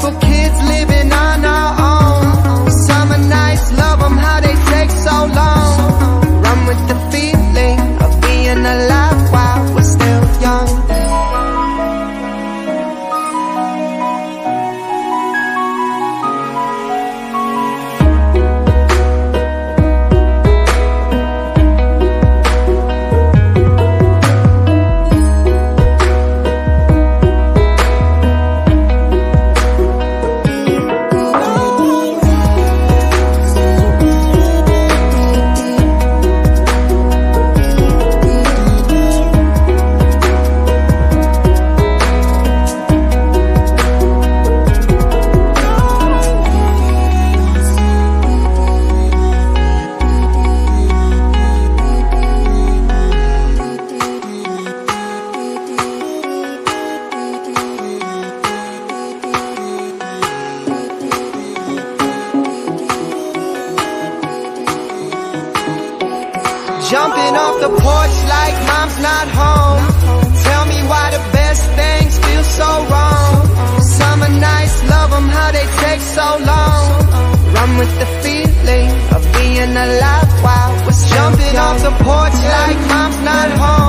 for kids living Jumping off the porch like mom's not home. Tell me why the best things feel so wrong. Summer nights, love them, how they take so long. Run with the feeling of being alive Wow, was jumping off the porch like mom's not home.